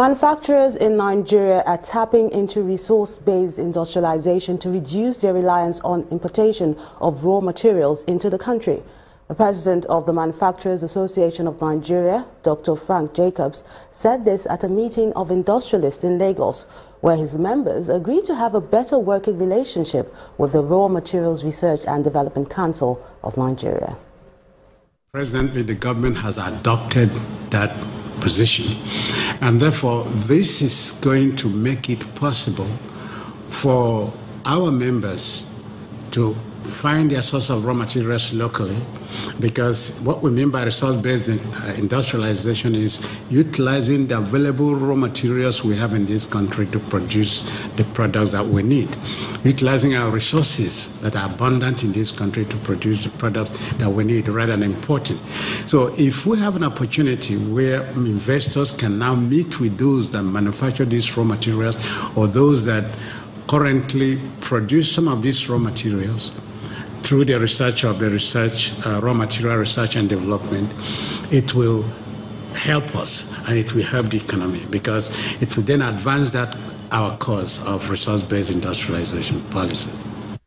Manufacturers in Nigeria are tapping into resource-based industrialization to reduce their reliance on importation of raw materials into the country. The president of the Manufacturers Association of Nigeria, Dr. Frank Jacobs, said this at a meeting of industrialists in Lagos, where his members agreed to have a better working relationship with the Raw Materials Research and Development Council of Nigeria. Presently, the government has adopted that position. And therefore, this is going to make it possible for our members to find their source of raw materials locally because what we mean by resource-based uh, industrialization is utilizing the available raw materials we have in this country to produce the products that we need. Utilizing our resources that are abundant in this country to produce the products that we need rather than importing. So if we have an opportunity where investors can now meet with those that manufacture these raw materials or those that currently produce some of these raw materials through the research of the research, uh, raw material research and development, it will help us and it will help the economy because it will then advance that our cause of resource-based industrialization policy.